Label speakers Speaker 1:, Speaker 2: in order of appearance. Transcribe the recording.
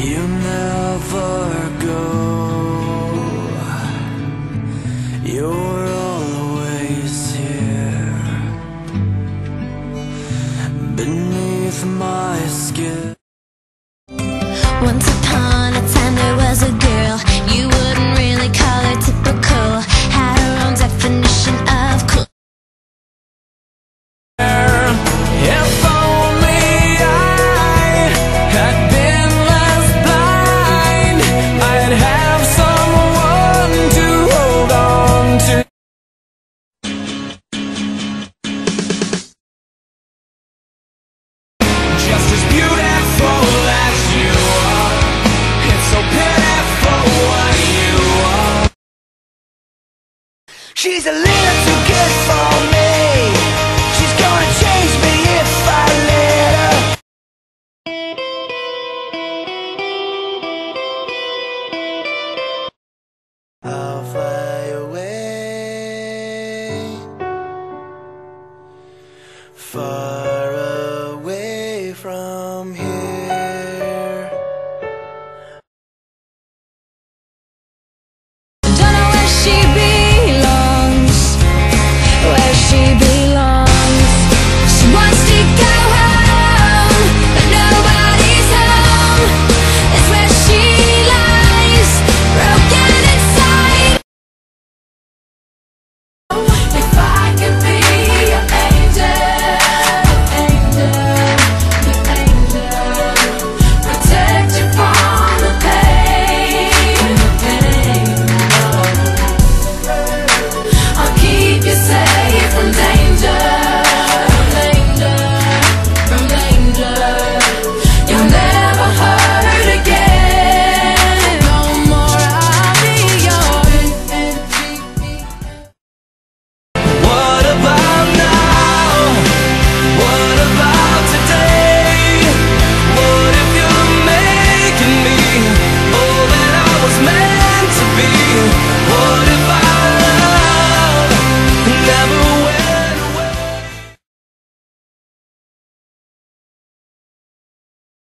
Speaker 1: You never go. You're always here. Beneath my skin. She's a little too good for me. She's gonna change me if I let her. I'll fly away.